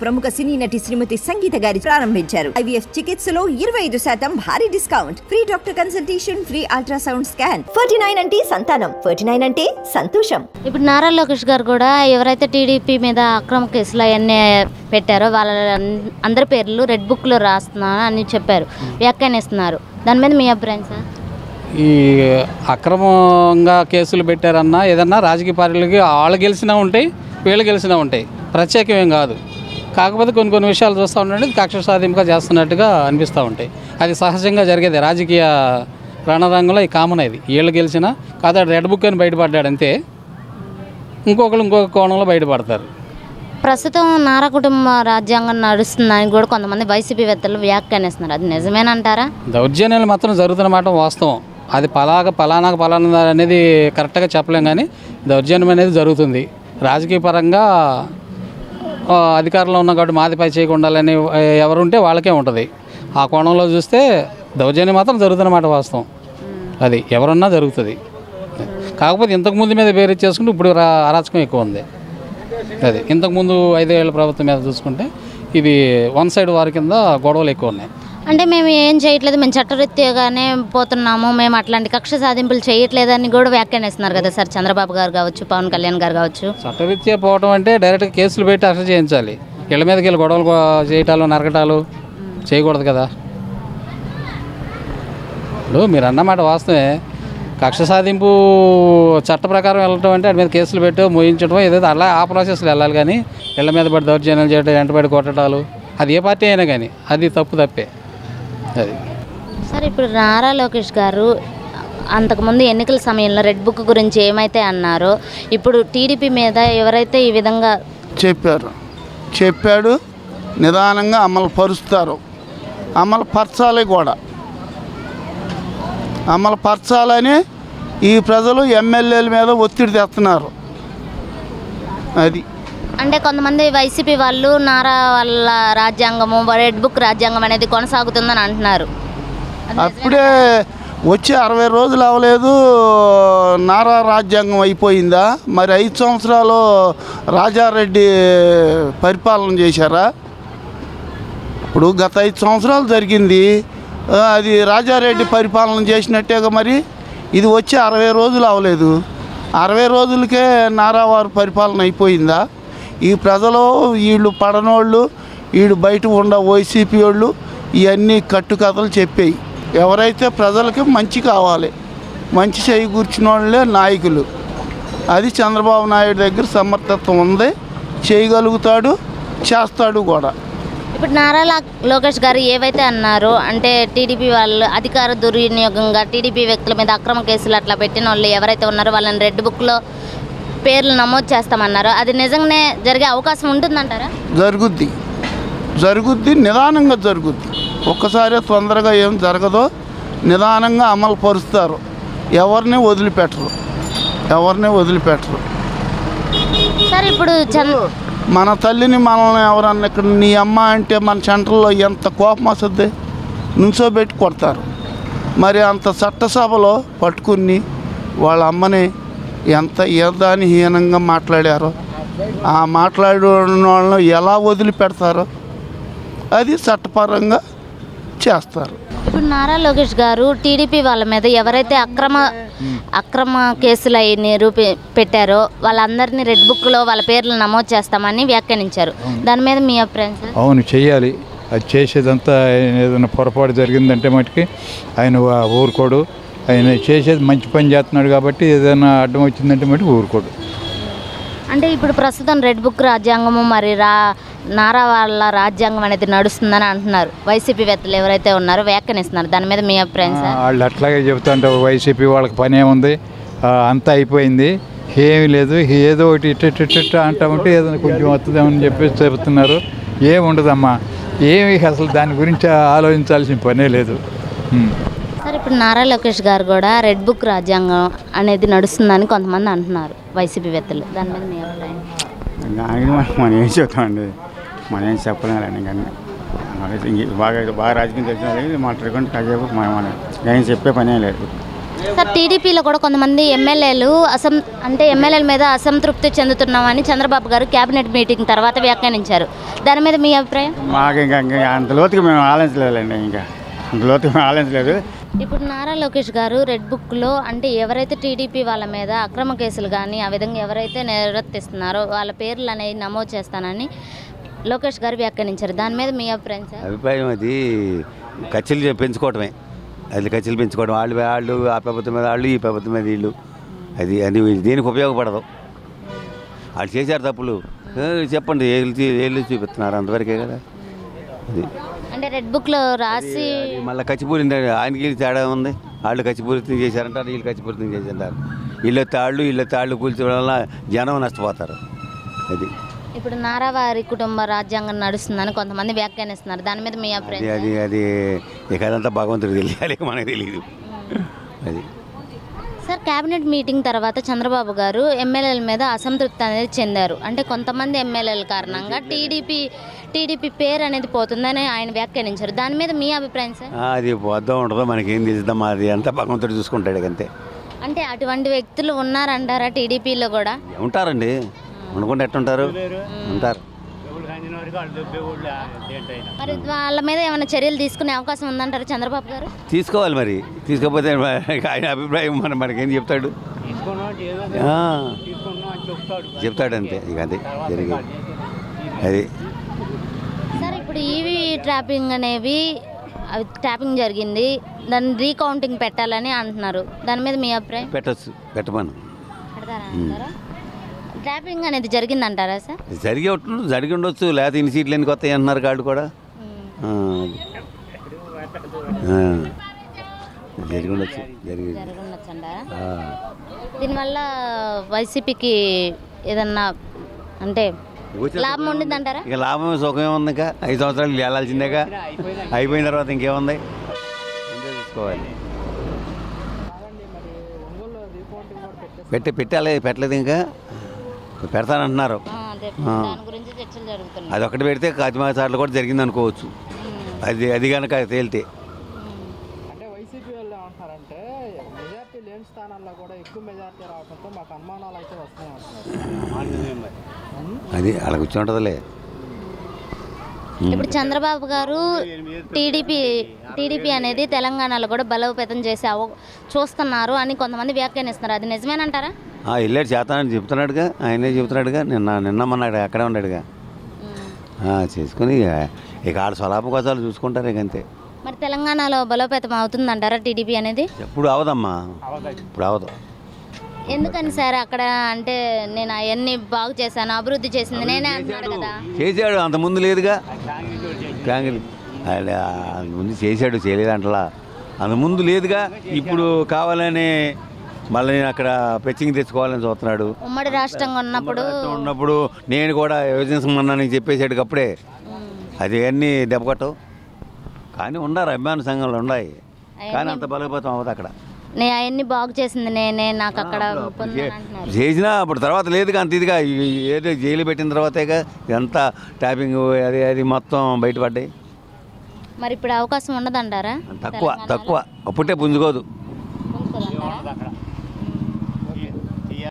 ప్రముఖ సినీ నటి శ్రీమతి సంగీత గారి ప్రారంభించారు. ఐవీఎఫ్ చికిత్సలో ఇరవై ఐదు శాతం భారీ discount. Free doctor consultation free ultrasound scan. Forty nine అంటే సంతానం. ఫోర్టీ నైన్ అంటే సంతోషం. ఇప్పుడు నారా లోకేష్ గారు కూడా ఎవరైతే టీడీపీ మీద అక్రమ కేసులు అవన్నీ పెట్టారో వాళ్ళ అందరి పేర్లు రెడ్ బుక్లో రాస్తున్నా అని చెప్పారు. వ్యాఖ్యానిస్తున్నారు. దాని మీద మీ అభిప్రాయం సార్? ఈ అక్రమంగా కేసులు పెట్టారన్నా ఏదన్నా రాజకీయ పార్టీలకి వాళ్ళు గెలిచినా ఉంటాయి వీళ్ళు గెలిచినా ఉంటాయి. ప్రత్యేకం ఏం కాదు. కాకపోతే కొన్ని కొన్ని విషయాలు చూస్తూ ఉంటే కక్ష సాధింపుగా చేస్తున్నట్టుగా అనిపిస్తూ ఉంటాయి. అది సహజంగా జరిగేది రాజకీయ రణరంగంలో ఈ కామన్ ఇది. వీళ్ళు గెలిచినా కాదు రెడ్ బుక్ అని బయటపడ్డాడు అంతే. ఇంకొకరు ఇంకొక కోణంలో బయటపడతారు. ప్రస్తుతం నారా కుటుంబ రాజ్యాంగం నడుస్తుందని కూడా కొంతమంది వైసీపీ వేత్తలు వ్యాఖ్యానిస్తున్నారు. అది నిజమేనంటారా? దౌర్జన్యాలు మాత్రం జరుగుతున్నమాట వాస్తవం. అది పలాగా పలానా పలానా అనేది కరెక్ట్గా చెప్పలేం కానీ దౌర్జన్యం అనేది జరుగుతుంది. రాజకీయ పరంగా అధికారంలో ఉన్న కాబట్టి మాది పై చేయకుండాలని ఎవరుంటే వాళ్ళకే ఉంటుంది. ఆ కోణంలో చూస్తే దౌర్జన్యం మాత్రం జరుగుతున్నమాట వాస్తవం. అది ఎవరన్నా జరుగుతుంది. కాకపోతే ఇంతకుముందు మీద పేరు చేసుకుంటే ఇప్పుడు రా- అరాచకం ఎక్కువ ఉంది. అది ఇంతకుముందు ఐదేళ్ళ ప్రభుత్వం మీద చూసుకుంటే ఇది వన్ సైడ్ వారి కింద గొడవలు ఎక్కువ ఉన్నాయి. అంటే మేము ఏం చేయట్లేదు. మేము చట్టరీత్యాగానే పోతున్నాము. మేము అట్లాంటి కక్ష సాధింపులు చేయట్లేదని కూడా వ్యాఖ్యానిస్తున్నారు కదా సార్ చంద్రబాబు గారు కావచ్చు పవన్ కళ్యాణ్ గారు కావచ్చు. చట్టరీత్యా పోవడం అంటే డైరెక్ట్గా కేసులు పెట్టి అరెస్ట్ చేయించాలి. ఇళ్ళ మీదకి వెళ్ళి గొడవలు చేయటాలు నరకటాలు చేయకూడదు కదా. ఇప్పుడు మీరు అన్నమాట వాస్తవే కక్ష సాధింపు చట్ట ప్రకారం వెళ్ళటం అంటే వాటి మీద కేసులు పెట్టి మోయించడం ఏదైతే అలా ఆ ప్రాసెస్లో వెళ్ళాలి కానీ ఇళ్ళ మీద పడి దౌర్జన్యాలు చేయడం వెంటబడి కొట్టడాలు అది ఏ పార్టీ అయినా కానీ అది తప్పు తప్పే. అది. సార్ ఇప్పుడు నారా లోకేష్ గారు అంతకుముందు ఎన్నికల సమయంలో రెడ్ బుక్ గురించి ఏమైతే అన్నారో ఇప్పుడు టీడీపీ మీద ఎవరైతే ఈ విధంగా చెప్పారు. చెప్పాడు నిదానంగా అమలు పరుస్తారు. అమలు పరచాలి కూడా. అమలు పరచాలని ఈ ప్రజలు ఎమ్మెల్యేల మీద ఒత్తిడి తెస్తున్నారు. అది. అంటే కొంతమంది వైసీపీ వాళ్ళు నారా వాళ్ళ రాజ్యాంగము రెడ్ బుక్ రాజ్యాంగం అనేది కొనసాగుతుందని అంటున్నారు. అప్పుడే వచ్చి అరవై రోజులు అవ్వలేదు నారా రాజ్యాంగం అయిపోయిందా? మరి ఐదు సంవత్సరాలు రాజారెడ్డి పరిపాలన చేశారా? ఇప్పుడు గత ఐదు సంవత్సరాలు జరిగింది అది రాజారెడ్డి పరిపాలన చేసినట్టేగా మరి? ఇది వచ్చి అరవై రోజులు అవ్వలేదు. అరవై రోజులకే నారా వారు పరిపాలన అయిపోయిందా? ఈ ప్రజలు వీళ్ళు పడనోళ్ళు వీళ్ళు బయట ఉన్న వైసీపీ వాళ్ళు ఇవన్నీ కట్టుకథలు చెప్పాయి. ఎవరైతే ప్రజలకి మంచి కావాలి మంచి చేయకూర్చిన వాళ్ళే నాయకులు. అది చంద్రబాబు నాయుడు దగ్గర సమర్థత ఉంది చేయగలుగుతాడు చేస్తాడు కూడా. ఇప్పుడు నారా లోకేష్ గారు ఏవైతే అన్నారో అంటే టీడీపీ వాళ్ళు అధికార దుర్వినియోగంగా టీడీపీ వ్యక్తుల మీద అక్రమ కేసులు అట్లా పెట్టిన వాళ్ళు ఎవరైతే ఉన్నారో వాళ్ళని రెడ్ బుక్లో పేర్లు నమోదు చేస్తామన్నారో. అది నిజంగానే జరిగే అవకాశం ఉంటుందంటారా? జరుగుద్ది. జరుగుద్ది నిదానంగా జరుగుద్ది. ఒక్కసారి తొందరగా ఏం జరగదో నిదానంగా అమలు పరుస్తారు. ఎవరిని వదిలిపెట్టరు. ఎవరిని వదిలిపెట్టరు. సార్ ఇప్పుడు మన తల్లిని మనల్ని ఎవరన్నా ఇక్కడ నీ అమ్మ అంటే మన సెంటర్లో ఎంత కోపం వస్తుంది? నుంచోబెట్టి కొడతారు. మరి అంత చట్టసభలో పట్టుకుని వాళ్ళ అమ్మని ఎంత ఏదాని హీనంగా మాట్లాడారో ఆ మాట్లాడిన వాళ్ళని ఎలా వదిలిపెడతారో అది చట్టపరంగా చేస్తారు. ఇప్పుడు నారా లోకేష్ గారు టీడీపీ వాళ్ళ మీద ఎవరైతే అక్రమ అక్రమ కేసులు అయి నిరూపి పెట్టారో వాళ్ళందరినీ రెడ్ బుక్లో వాళ్ళ పేర్లు నమోదు చేస్తామని వ్యాఖ్యానించారు. దాని మీద మీ అభిప్రాయం సార్? అవును చేయాలి. అది చేసేదంతా ఏదైనా పొరపాటు జరిగిందంటే మటుకి ఆయన వా- ఊరుకోడు. ఆయన చేసేది మంచి పని చేస్తున్నాడు కాబట్టి ఏదైనా అడ్డం వచ్చిందంటే మటుకు ఊరుకోడు. అంటే ఇప్పుడు ప్రస్తుతం రెడ్ బుక్ రాజ్యాంగము మరి రా నారా వాళ్ళ రాజ్యాంగం అనేది నడుస్తుందని అంటున్నారు. వైసీపీ వ్యక్తులు ఎవరైతే ఉన్నారో వ్యాఖ్యానిస్తున్నారు. దాని మీద మీ అభిప్రాయం సార్? వాళ్ళు అట్లాగే చెబుతుంటారు వైసీపీ వాళ్ళకి పని ఏముంది అంతా అయిపోయింది. ఏమీ లేదు. ఏదో ఒకటి ఇట్ట అంటా ఉంటే ఏదైనా కొంచెం వస్తుందేమని చెప్పేసి చెబుతున్నారు. ఏమి ఉండదమ్మా ఏమి అసలు దాని గురించి ఆలోచించాల్సిన పనే లేదు. ఇప్పుడు నారా లోకేష్ గారు కూడా రెడ్ బుక్ రాజ్యాంగం అనేది నడుస్తుందని కొంతమంది అంటున్నారు వైసీపీ వ్యక్తులు దాని మీద మీ అభిప్రాయం? మనం ఏం చెప్తామండి? మనం ఏం చెప్పలేమండి కానీ బాగా బాగా రాజకీయం తెలిసిన మాట్లాడుకుంటే కాసేపు మనం చెప్పే పనే లేదు. సార్ టీడీపీలో కూడా కొంతమంది ఎమ్మెల్యేలు అసం అంటే ఎమ్మెల్యేల మీద అసంతృప్తి చెందుతున్నామని చంద్రబాబు గారు కేబినెట్ మీటింగ్ తర్వాత వ్యాఖ్యానించారు. దాని మీద మీ అభిప్రాయం? మాకు ఇంకా అంత లోతుగా మేము ఆలోచించలేదండి ఇంకా. అంత లోతుగా ఆలోచించలేదు. ఇప్పుడు నారా లోకేష్ గారు రెడ్ బుక్లో అంటే ఎవరైతే టీడీపీ వాళ్ళ మీద అక్రమ కేసులు కానీ ఆ విధంగా ఎవరైతే నిర్వర్తిస్తున్నారో వాళ్ళ పేర్లు అనేవి నమోదు చేస్తానని లోకేష్ గారు వ్యాఖ్యానించారు. దాని మీద మీ అభిప్రాయం సార్? అభిప్రాయం అది ఖర్చులు పెంచుకోవటమే. అది ఖర్చులు పెంచుకోవడం వాళ్ళు వాళ్ళు ఆ ప్రభుత్వం మీద వాళ్ళు ఈ ప్రభుత్వం మీద వీళ్ళు. అది అది దేనికి ఉపయోగపడదు. వాళ్ళు చేశారు తప్పులు. చెప్పండి ఏళ్ళు ఏళ్ళు చూపిస్తున్నారు అంతవరకే కదా. అది. రెడ్ బుక్లో రాసి మళ్ళీ కచ్చిపూరింది ఆయనకి తేడా ఉంది. వాళ్ళు కచ్చిపూరితం చేశారంటారు వీళ్ళు కచ్చిపూరితం చేశారంటారు. వీళ్ళ తాళ్ళు వీళ్ళ తాళ్ళు కూల్చడం వల్ల జనం నష్టపోతారు. అది. ఇప్పుడు నారా వారి కుటుంబ రాజ్యాంగం నడుస్తుందని కొంతమంది వ్యాఖ్యానిస్తున్నారు. దాని మీద మీ అభిప్రాయం అది అది ఇక అదంతా భగవంతుడికి తెలియాలి మనకు తెలియదు అది. సార్ కేబినెట్ మీటింగ్ తర్వాత చంద్రబాబు గారు ఎమ్మెల్యేల మీద అసంతృప్తి అనేది చెందారు. అంటే కొంతమంది ఎమ్మెల్యేల కారణంగా టీడీపీ టీడీపీ పేరు అనేది పోతుందని ఆయన వ్యాఖ్యానించారు. దాని మీద మీ అభిప్రాయం సార్? ఆ, అది పోద్దాం ఉండదో? మనకేం తెలుద్దాం అది అంతా భగవంతుడు చూసుకుంటాడు అంతే. అంటే అటువంటి వ్యక్తులు ఉన్నారంటారా టీడీపీలో కూడా? ఉంటారండి. అనుకుంటే ఎట్టుంటారు? ఉంటారు. మరి వాళ్ళ మీద ఏమైనా చర్యలు తీసుకునే అవకాశం ఉందంటారా చంద్రబాబు గారు? తీసుకోవాలి మరి. తీసుకోకపోతే మరి ఆయన అభిప్రాయం మన మనకేం చెప్తాడు? ఆ, చెప్తాడు. అంతే. ఇక అదే జరిగేది అది. సార్ ఇప్పుడు ఈవీ ట్రాపింగ్ అనేవి అవి ట్యాపింగ్ జరిగింది. దాన్ని రీకౌంటింగ్ పెట్టాలని అంటున్నారు. దాని మీద మీ అభిప్రాయం? పెట్టచ్చు. పెట్టమను. పెడతారా ట్రాపింగ్ అనేది జరిగిందంటారా సార్? జరిగి జరిగి ఉండొచ్చు లేకపోతే ఇన్ని సీట్లు ఎన్ని కొత్త అంటున్నారు కాళ్ళు కూడా. జరిగి ఉండొచ్చు జరిగి ఆ. దీనివల్ల వైసీపీకి ఏదన్నా అంటే లాభం ఉండిందంటారా? ఇక లాభం సుఖమే ఉంది ఇంకా? ఐదు సంవత్సరాలు వెళ్ళాల్సిందేగా అయిపోయిన తర్వాత ఇంకేముంది? ముందే చూసుకోవాలి. పెట్టి పెట్టాలి పెట్టలేదు ఇంకా. పెడతానంటున్నారు. ఆ, అదే ఆ. దాని గురించి చర్చలు జరుగుతున్నాయి. అది ఒకటి పెడితే కాతిమా సార్లు కూడా జరిగింది అనుకోవచ్చు అది అది కనుక తేలితే. అంటే వైసీపీ వాళ్ళు ఏమంటున్నారంటే మెజార్టీ లేని స్థానాల్లో కూడా ఎక్కువ మెజార్టీ రావడంతో మాకు అనుమానాలు అయితే వస్తున్నాయి అంటున్నారు. అది అలా కూర్చొని ఉంటుందిలే ఇప్పుడు చంద్రబాబు గారు టీడీపీ టీడీపీ అనేది తెలంగాణలో కూడా బలోపేతం చేసే అవ చూస్తున్నారు అని కొంతమంది వ్యాఖ్యానిస్తున్నారు. అది నిజమేనంటారా? వెళ్ళాడు చేస్తానని చెప్తున్నాడుగా ఆయనే చెప్తున్నాడుగా నిన్న నిన్న మొన్నాడు అక్కడే ఉన్నాడుగా. ఆ, చేసుకుని ఇక ఆడ స్వలాప కోసాలు చూసుకుంటారు ఇక అంతే. మరి తెలంగాణలో బలోపేతం అవుతుందంటారా టీడీపీ అనేది? ఎప్పుడు అవదమ్మా. ఇప్పుడు అవదు. ఎందుకని సార్ అక్కడ అంటే నేను అవన్నీ బాగు చేశాను అభివృద్ధి చేసింది నేనే అంటున్నాడు కదా. చేశాడు అంత ముందు లేదుగా. ఆయన ముందు చేశాడు చేయలేదంటలా. అంత ముందు లేదుగా ఇప్పుడు కావాలని మళ్ళీ నేను అక్కడ పెచ్చింగ్ తెచ్చుకోవాలని చూస్తున్నాడు. ఉమ్మడి రాష్ట్రంగా ఉన్నప్పుడు ఉన్నప్పుడు నేను కూడా యోజించమన్నాను చెప్పేసాడు అప్పుడే. అది అన్నీ దెబ్బకొట్టవు కానీ ఉండారు అభిమాన సంఘంలో ఉన్నాయి కానీ అంత బలోపేతం అవ్వదు అక్కడ. నేను అవన్నీ బాగు చేసింది నేనే నాకు అక్కడ చేసినా అప్పుడు తర్వాత లేదుగా అంత ఇదిగా ఏదో జైలు పెట్టిన తర్వాతేగా ఇదంతా ట్యాపింగ్ అది అది మొత్తం బయటపడ్డాయి. మరి ఇప్పుడు అవకాశం ఉండదంటారా? తక్కువ తక్కువ. అప్పుడే పుంజుకోదు?